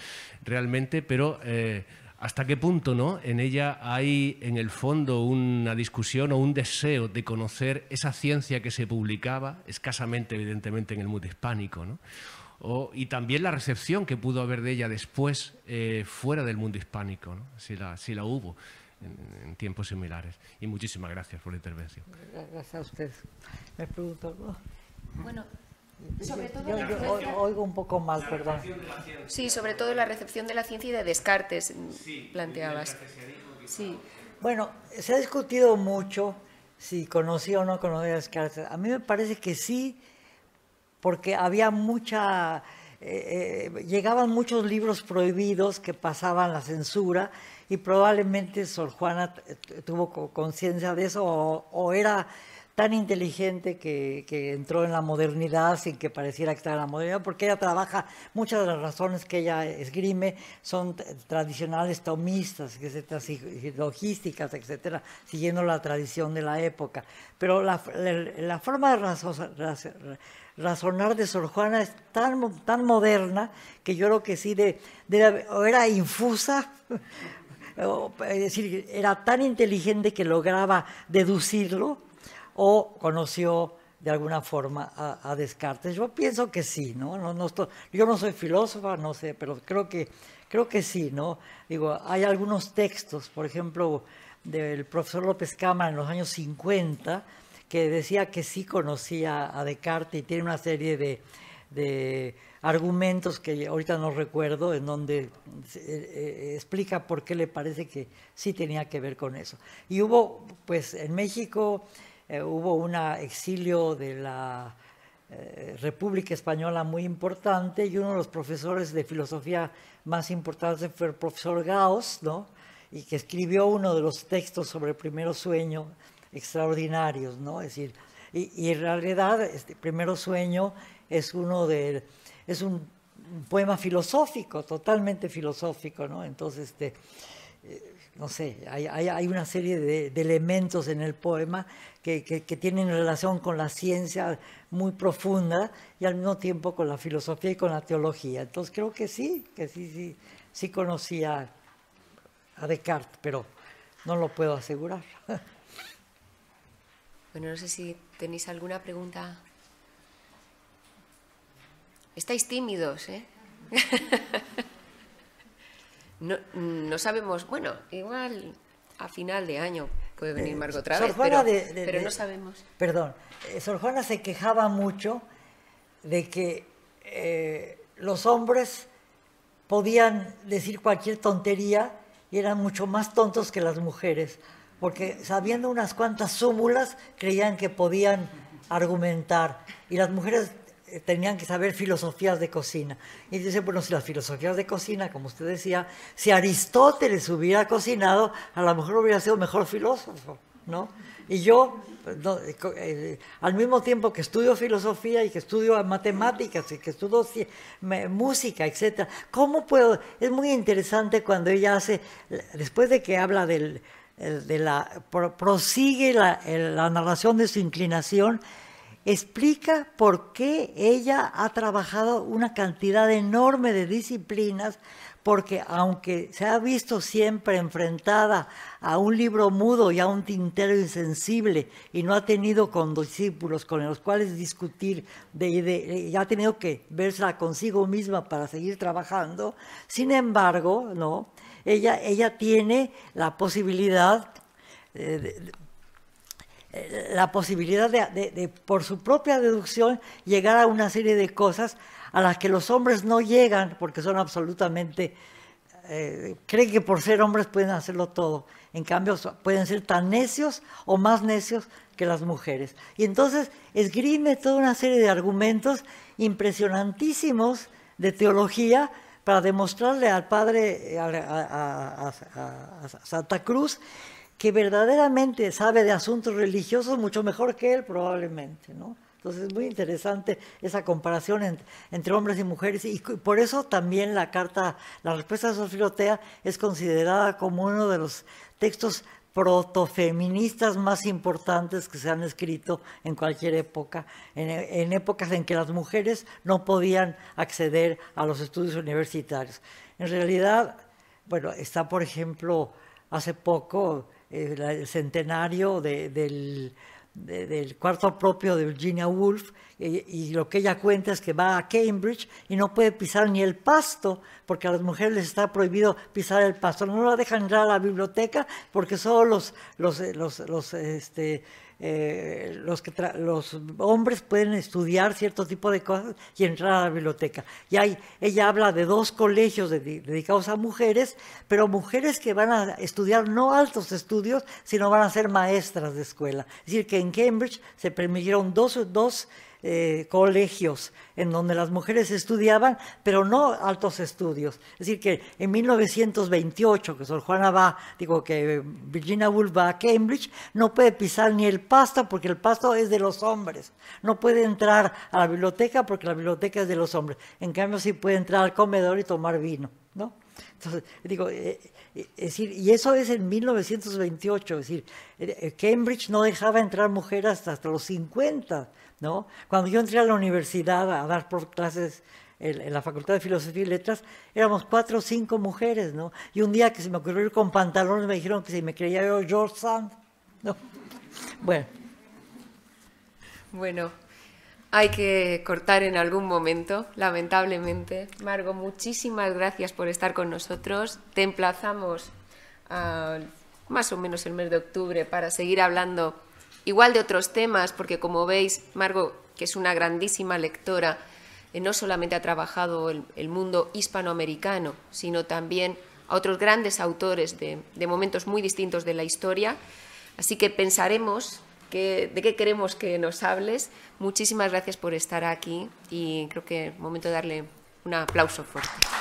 realmente, pero eh, hasta qué punto ¿no? en ella hay en el fondo una discusión o un deseo de conocer esa ciencia que se publicaba, escasamente evidentemente en el mundo hispánico, ¿no? y también la recepción que pudo haber de ella después eh, fuera del mundo hispánico, si, la, si la hubo en, tiempos similares. Y muchísimas gracias por la intervención. Gracias a usted. Me pregunto Bueno, sobre todo yo, oigo un poco mal, perdón. Sí, sobre todo la recepción de la ciencia y de Descartes, planteabas. Sí. Bueno, se ha discutido mucho si conocía o no conocía a Descartes. A mí me parece que sí, porque había mucha, eh, eh, llegaban muchos libros prohibidos que pasaban la censura y probablemente Sor Juana tuvo conciencia de eso o, era tan inteligente que, entró en la modernidad sin que pareciera que estaba en la modernidad, porque ella trabaja, muchas de las razones que ella esgrime son tradicionales tomistas, etcétera, logísticas, etcétera, siguiendo la tradición de la época. Pero la, forma de razonar de Sor Juana es tan, moderna que yo creo que sí de, era infusa, (laughs) es decir, era tan inteligente que lograba deducirlo o conoció de alguna forma a, Descartes. Yo pienso que sí, ¿no? no, no yo no soy filósofa, no sé, pero creo que, creo que sí, ¿no? Digo, hay algunos textos, por ejemplo, del profesor López Cámara en los años 50, que decía que sí conocía a Descartes y tiene una serie de, argumentos que ahorita no recuerdo, en donde eh, eh, explica por qué le parece que sí tenía que ver con eso. Y hubo, pues en México eh, hubo un exilio de la República Española muy importante y uno de los profesores de filosofía más importantes fue el profesor Gauss, ¿no? y que escribió uno de los textos sobre el primer sueño extraordinarios, ¿no? Es decir, y, en realidad este Primero Sueño es uno de, es un, poema filosófico, totalmente filosófico, ¿no? Entonces, este, eh, no sé, hay, una serie de, elementos en el poema que, que, tienen relación con la ciencia muy profunda y al mismo tiempo con la filosofía y con la teología. Entonces creo que sí, que sí, sí, sí conocía a Descartes, pero no lo puedo asegurar. (laughs) Bueno, no sé si tenéis alguna pregunta. Estáis tímidos, ¿eh? (laughs) no, sabemos, bueno, igual a final de año puede venir eh, Margot otra vez, pero, no sabemos. Perdón, eh, Sor Juana se quejaba mucho de que eh, los hombres podían decir cualquier tontería y eran mucho más tontos que las mujeres porque sabiendo unas cuantas súmulas creían que podían argumentar y las mujeres tenían que saber filosofías de cocina. Y dice, bueno, si las filosofías de cocina, como usted decía, si Aristóteles hubiera cocinado, a lo mejor hubiera sido mejor filósofo, ¿no? Y yo, eh, eh, al mismo tiempo que estudio filosofía y que estudio matemáticas y que estudio música, etc., ¿cómo puedo? Es muy interesante cuando ella hace, después de que habla del, de la, prosigue la, la narración de su inclinación, explica por qué ella ha trabajado una cantidad enorme de disciplinas, porque aunque se ha visto siempre enfrentada a un libro mudo y a un tintero insensible y no ha tenido condiscípulos con los cuales discutir de, y ha tenido que verse consigo misma para seguir trabajando, sin embargo, no, ella, ella tiene la posibilidad de, la posibilidad de, por su propia deducción, llegar a una serie de cosas a las que los hombres no llegan porque son absolutamente, eh, creen que por ser hombres pueden hacerlo todo. En cambio, pueden ser tan necios o más necios que las mujeres. Y entonces esgrime toda una serie de argumentos impresionantísimos de teología para demostrarle al padre, a Santa Cruz, que verdaderamente sabe de asuntos religiosos mucho mejor que él probablemente, ¿no? Entonces es muy interesante esa comparación entre hombres y mujeres y por eso también la carta, la respuesta de Sofilotea es considerada como uno de los textos protofeministas más importantes que se han escrito en cualquier época, en, en, épocas en que las mujeres no podían acceder a los estudios universitarios. En realidad, bueno, está por ejemplo, hace poco el centenario del, cuarto propio de Virginia Woolf, y, lo que ella cuenta es que va a Cambridge y no puede pisar ni el pasto, porque a las mujeres les está prohibido pisar el pasto. No la dejan entrar a la biblioteca porque solo los, los, los, los este, eh, los, que los hombres pueden estudiar cierto tipo de cosas y entrar a la biblioteca. Y hay, ella habla de dos colegios dedicados a mujeres, pero mujeres que van a estudiar no altos estudios, sino van a ser maestras de escuela. Es decir, que en Cambridge se permitieron dos, dos eh, colegios en donde las mujeres estudiaban, pero no altos estudios. Es decir, que en 1928, que Sor Juana va, digo que Virginia Woolf va a Cambridge, no puede pisar ni el pasto porque el pasto es de los hombres. No puede entrar a la biblioteca porque la biblioteca es de los hombres. En cambio, sí puede entrar al comedor y tomar vino, ¿no? Entonces, digo, eh, eh, es decir, y eso es en 1928, es decir, Cambridge no dejaba entrar mujeres hasta los 50. ¿No? Cuando yo entré a la universidad a dar clases en, la Facultad de Filosofía y Letras, éramos cuatro o cinco mujeres, ¿no? Y un día que se me ocurrió ir con pantalones, me dijeron que si me creía yo George Sand, ¿no? Bueno. Bueno, hay que cortar en algún momento, lamentablemente. Margo, muchísimas gracias por estar con nosotros. Te emplazamos más o menos el mes de octubre para seguir hablando igual de otros temas, porque como veis, Margot, que es una grandísima lectora, eh, no solamente ha trabajado el, el, mundo hispanoamericano, sino también a otros grandes autores de, momentos muy distintos de la historia. Así que pensaremos de qué queremos que nos hables. Muchísimas gracias por estar aquí y creo que es momento de darle un aplauso fuerte.